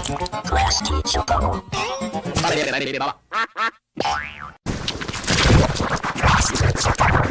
Class teacher phone. Class teacher phone.